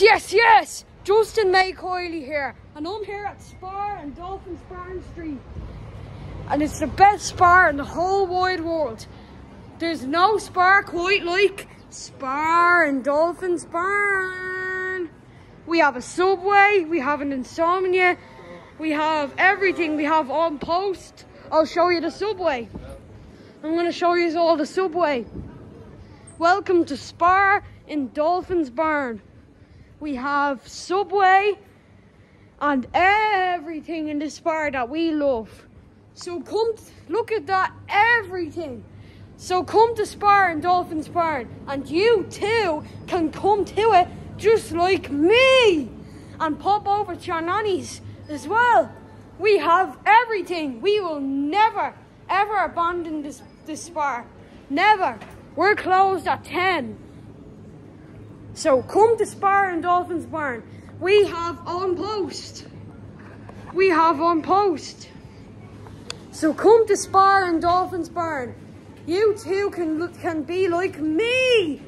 Yes, yes! Justin May Kiely here, and I'm here at Spar and Dolphins Barn Street. And it's the best Spar in the whole wide world. There's no Spar quite like Spar and Dolphins Barn. We have a Subway, we have an Insomnia, we have everything. We have An Post. I'll show you the Subway. I'm going to show you all the Subway. Welcome to Spar in Dolphins Barn. We have Subway and everything in this bar that we love. So come, look at that, everything. So come to Spar and Dolphins Barn and you too can come to it just like me and pop over to your nannies as well. We have everything. We will never, ever abandon this, this Spar. Never. We're closed at 10. So come to Spar and Dolphins Barn. We have An Post. We have An Post. So come to Spar and Dolphins Barn. You too can can be like me.